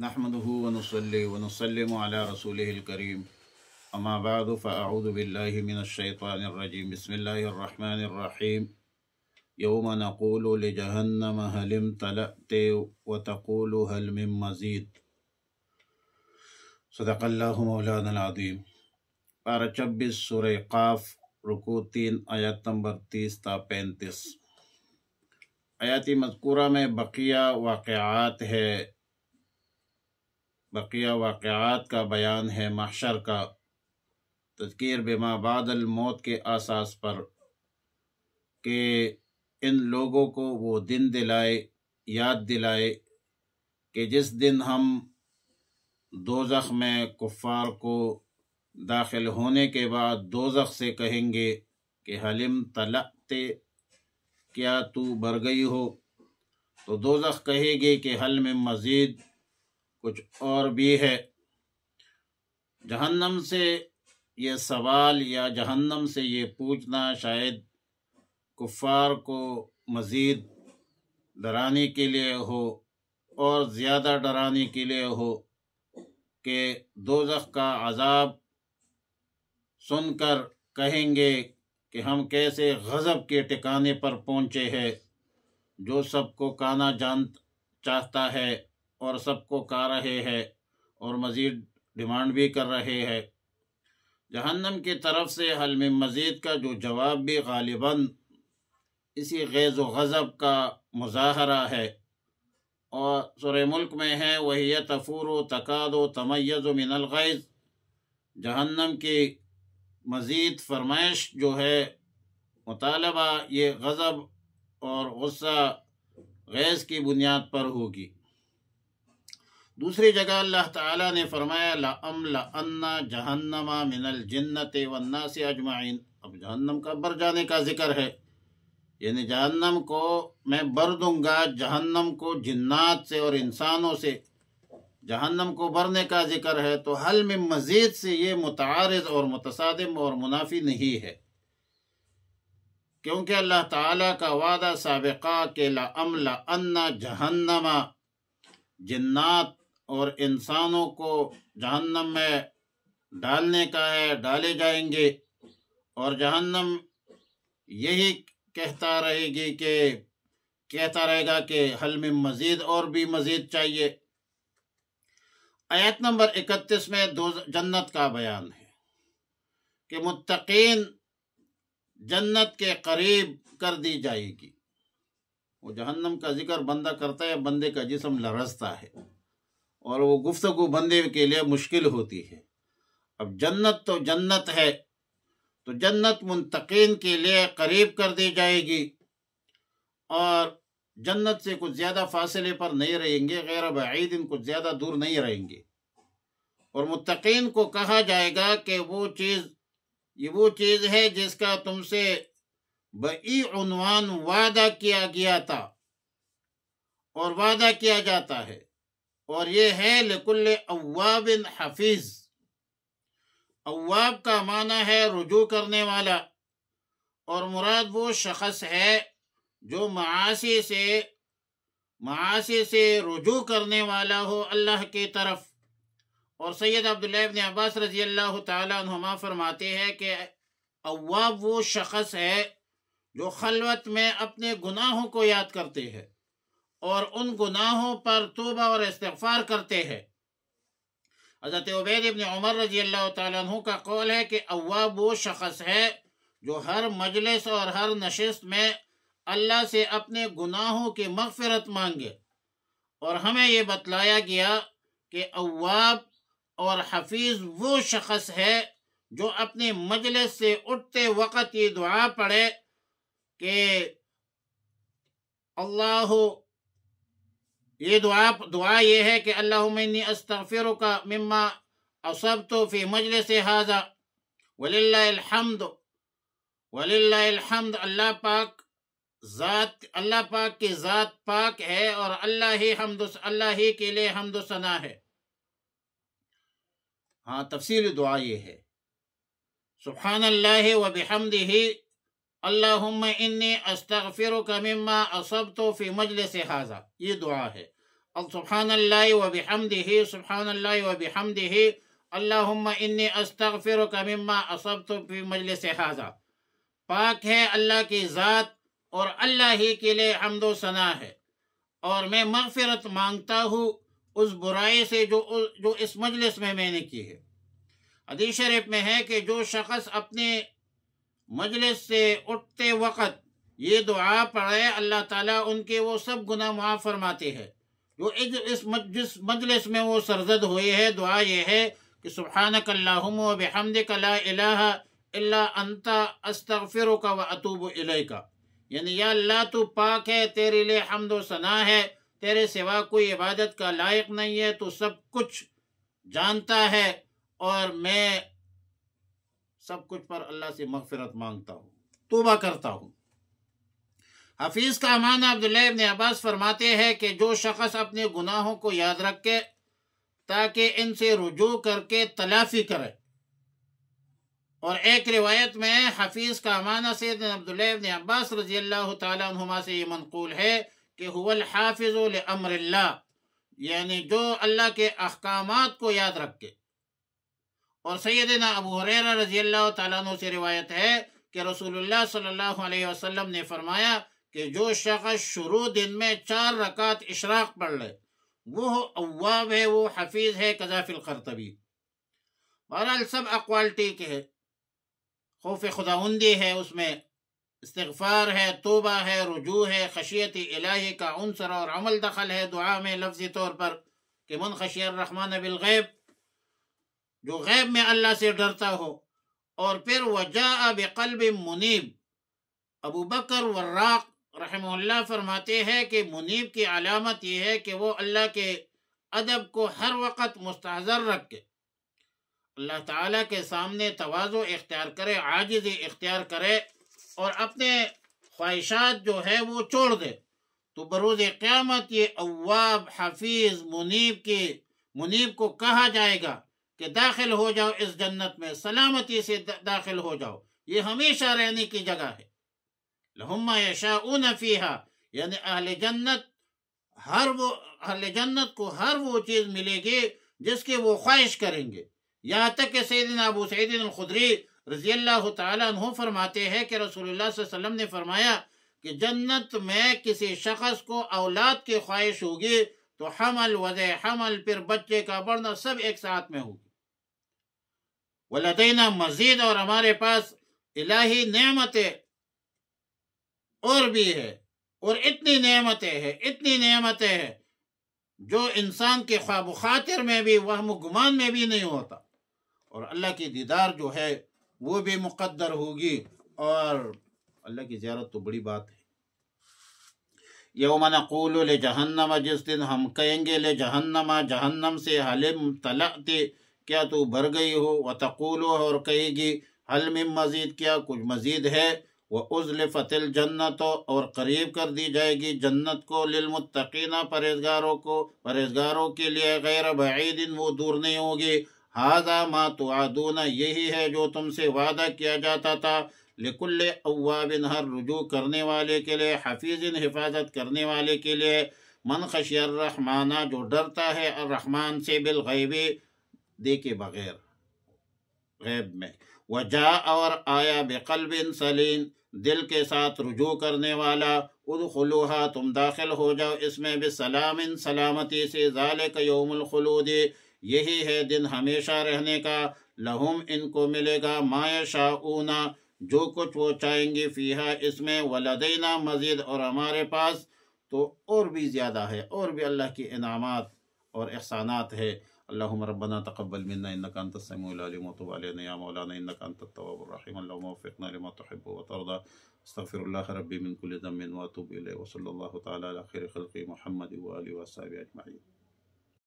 نحمده ونصلي ونسلم على رسوله الكريم. أما بعد، فأعوذ بالله من الشيطان الرجيم. بسم الله الرحمن الرحيم. يوم نقول لجهنم هل امتلأت وتقول هل من مزيد. صدق الله مولانا العظيم. پارہ چبیس، سورہ قاف رکو تین، آیت نمبر تیس تا پینتیس. آیاتی مذکورہ میں بقیہ واقعات ہے. بقیہ واقعات کا بیان ہے محشر کا۔ تذکیر بما بعد الموت کے اساس پر کہ ان لوگوں کو وہ دن دلائے، یاد دلائے کہ جس دن ہم دوزخ میں کفار کو داخل ہونے کے بعد دوزخ سے کہیں گے کہ حلم تلقتے کیا تو بر گئی ہو؟ تو دوزخ کہے گی کہ حل میں مزید کچھ اور بھی ہے۔ جہنم سے یہ سوال یا جہنم سے یہ پوچھنا شاید کفار کو مزید ڈرانے کے لیے ہو اور زیادہ ڈرانے کے لیے ہو کہ دوزخ کا عذاب سن کر کہیں گے کہ ہم کیسے غضب کے ٹکانے پر پہنچے ہیں، جو سب کو کانا جان چاہتا ہے۔ اور سب کو کا رہے ہے اور مزید ڈیمانڈ بھی کر رہے ہے جہنم کی طرف سے حلم مزید کا جو جواب بھی غالباً اسی غیظ و غضب کا مظاہرہ ہے۔ اور سورہ ملک میں ہے وہی تفور و تقاد و تمیز و من الغیظ جہنم کی مزید فرمائش جو ہے، مطالبہ، یہ غضب اور غصہ غیظ کی بنیاد پر ہوگی۔ دوسری جگہ اللہ تعالیٰ نے فرمایا لَأَمْلَأَنَّ جَهَنَّمَ مِنَ الْجِنَّةِ وَالنَّاسِ اجمعین۔ اب جہنم کا بر جانے کا ذکر ہے۔ یعنی جہنم کو میں بر دوں گا جہنم کو جنات سے اور انسانوں سے۔ جہنم کو برنے کا ذکر ہے تو حل میں مزید سے یہ متعارض اور متصادم اور منافی نہیں ہے۔ کیونکہ اللہ تعالیٰ کا وعدہ سابقہ کہ لَأَمْلَأَنَّ جَهَنَّمَ جنات اور انسانوں کو جہنم میں ڈالنے کا ہے، ڈالے جائیں گے۔ اور جہنم یہی کہتا رہے گی کہ، کہتا رہے گا کہ حل میں مزید اور بھی مزید چاہیے۔ آیت نمبر اکتیس میں دو جنت کا بیان ہے کہ متقین جنت کے قریب کر دی جائے گی۔ وہ جہنم کا ذکر بندہ کرتا ہے، بندے کا جسم لرزتا ہے۔ اور وہ گفتگو بندے کے لیے مشکل ہوتی ہے۔ اب جنت تو جنت ہے، تو جنت منتقین کے لیے قریب کر دی جائے گی۔ اور جنت سے کچھ زیادہ فاصلے پر نہیں رہیں گے، غیر بعید ان کچھ زیادہ دور نہیں رہیں گے۔ اور متقین کو کہا جائے گا کہ وہ چیز، یہ وہ چیز ہے جس کا تم سے بئی عنوان وعدہ کیا گیا تھا اور وعدہ کیا جاتا ہے۔ اور یہ ہے لکل اواب حفیظ۔ اواب کا معنی ہے رجوع کرنے والا۔ اور مراد وہ شخص ہے جو معاشی سے معاشی سے رجوع کرنے والا ہو اللہ کی طرف۔ اور سید عبداللہ ابن عباس رضی اللہ تعالیٰ عنہما فرماتے ہیں کہ اواب وہ شخص ہے جو خلوت میں اپنے گناہوں کو یاد کرتے ہیں۔ اور ان گناہوں پر توبہ اور استغفار کرتے ہیں۔ حضرت عبید ابن عمر رضی اللہ تعالیٰ عنہ کا قول ہے کہ اواب وہ شخص ہے جو ہر مجلس اور ہر نشست میں اللہ سے اپنے گناہوں کی مغفرت مانگے۔ اور ہمیں یہ بتلایا گیا کہ اواب اور حفیظ وہ شخص ہے جو اپنے مجلس سے اٹھتے وقت یہ دعا پڑھے کہ اللہ یہ دعا دعا یہ ہے کہ اللہم انی استغفرک مما اصبت فی مجلس هذا وللہ الحمد وللہ الحمد اللہ پاک ذات اللہ پاک کی ذات پاک ہے اور اللہ ہی حمد اللہ ہی کے لیے حمد و ثنا ہے ہاں تفصیل دعا یہ ہے سبحان اللہ و بحمدہ اللہم انی استغفرک مما اصبت فی مجلس حاضر یہ دعا ہے۔ سبحان اللہ و بحمدہ، سبحان اللہ و بحمدہ۔ اللہم انی استغفرک مما اصبت فی مجلس حاضر پاک ہے اللہ کی ذات اور اللہ ہی کے لیے حمد و ثنا ہے۔ اور میں مغفرت مانگتا ہوں اس برائی سے جو جو اس مجلس میں میں نے کی ہے۔ حدیث شریف میں ہے کہ جو شخص اپنے مجلس سے اٹھتے وقت یہ دعا پڑھے اللہ تعالیٰ ان کے وہ سب گناہ معاف فرماتے ہیں۔ جو اس جس مجلس میں وہ سرزد ہوئے ہے دعا یہ ہے کہ سبحانک اللہم و بحمدک لا الہ الا انت، استغفرک و اتوب الیک۔ یعنی یا اللہ، تو پاک ہے، تیرے لیے حمد و ثنا ہے، تیرے سوا کوئی عبادت کا لائق نہیں ہے، تو سب کچھ جانتا ہے اور میں سب کچھ پر اللہ سے مغفرت مانگتا ہوں، توبہ کرتا ہوں۔ حفیظ کا معنی عبداللہ ابن عباس فرماتے ہیں کہ جو شخص اپنے گناہوں کو یاد رکھے تاکہ ان سے رجوع کر کے تلافی کرے۔ اور ایک روایت میں حفیظ کا معنی سیدنا عبداللہ ابن عباس رضی اللہ تعالیٰ عنہما سے یہ منقول ہے کہ هو الحافظ لامر اللہ یعنی جو اللہ کے احکامات کو یاد رکھے۔ اور سیدنا ابو حریرہ رضی اللہ تعالیٰ عنہ سے روایت ہے کہ رسول اللہ صلی اللہ علیہ وسلم نے فرمایا کہ جو شخص شروع دن میں چار رکعت اشراق پڑھ لے، وہ اواب ہے، وہ حفیظ ہے قذاف القرطبی۔ بہرحال سب اقوال ٹھیک ہے۔ خوف خداوندی ہے، اس میں استغفار ہے، توبہ ہے، رجوع ہے، خشیت الہی کا عنصر اور عمل دخل ہے۔ دعا میں لفظی طور پر کہ من خشی الرحمن بالغیب جو غیب میں اللہ سے ڈرتا ہو۔ اور پھر وجاء بقلب منیب۔ ابو بکر وراق رحمہ اللہ فرماتے ہیں کہ منیب کی علامت یہ ہے کہ وہ اللہ کے ادب کو ہر وقت مستحضر رکھے۔ اللہ تعالیٰ کے سامنے توازو اختیار کرے، عاجز اختیار کرے اور اپنے خواہشات جو ہے وہ چھوڑ دے۔ تو بروز قیامت یہ اواب حفیظ منیب کی منیب کو کہا جائے گا۔ کہ داخل ہو جاؤ اس جنت میں، سلامتی سے داخل ہو جاؤ۔ یہ ہمیشہ رہنے کی جگہ ہے۔ لہما یشاؤن فیہا یعنی اہل جنت، ہر وہ اہل جنت کو ہر وہ چیز ملے گی جس کے وہ خواہش کریں گے۔ یہاں تک کہ سیدنا ابو سعید الخدری رضی اللہ تعالیٰ عنہ فرماتے ہیں کہ رسول اللہ صلی اللہ علیہ وسلم نے فرمایا کہ جنت میں کسی شخص کو اولاد کی خواہش ہوگی تو حمل وضع حمل، پھر بچے کا بڑھنا سب ایک ساتھ میں ہوگی۔ ولدینا مزید اور ہمارے پاس الہی نعمتیں اور بھی ہے اور اتنی نعمتیں ہیں، اتنی نعمتیں ہیں، جو انسان کے خواب و خاطر میں بھی، وہم و گمان میں بھی نہیں ہوتا۔ اور اللہ کی دیدار جو ہے، وہ بھی مقدر ہوگی۔ اور اللہ کی زیارت تو بڑی بات ہے۔ یوم نقول لجہنم، جس دن ہم کہیں گے لجہنم، جہنم سے حلم تلعتی کیا تو بھر گئی ہو و تقول اور کہے گی، حل میں مزید کیا کچھ مزید ہے؟ وہ عزل فتل جنت اور قریب کر دی جائے گی جنت کو للمتقین پرہزگاروں کو پرہزگاروں کے لیے غیر بعید وہ دور نہیں ہوگی ہاضا ما توعدون، یہی ہے جو تم سے وعدہ کیا جاتا تھا۔ لکل اواب، ہر رجوع کرنے والے کے لیے، حفیظ حفاظت کرنے والے کے لیے۔ من خشی الرحمانہ جو ڈرتا ہے الرحمن سے بالغیبی دیکھے بغیر، غیب میں۔ وجا اور آیا بقلب سلیم، دل کے ساتھ رجوع کرنے والا ادخلوها تم داخل ہو جاؤ اس میں بسلام، سلامتی سے، ذالک یوم الخلود۔ یہی ہے دن ہمیشہ رہنے کا، لہم ان کو ملے گا ما یشاؤون جو کچھ وہ چاہیں گے فیہا اس میں۔ ولدینا مزید اور ہمارے پاس تو اور بھی زیادہ ہے، اور بھی اللہ کی انعامات اور احسانات ہے۔ اللهم ربنا تقبل منا إنك أنت السميع العليم وتب علينا يا مولانا إنك أنت التواب الرحيم. اللهم وفقنا لما تحب وترضى. استغفر الله ربي من كل ذنب وأتوب إليه. وصلى الله تعالى على خير خلق محمد وآله وصحبه أجمعين.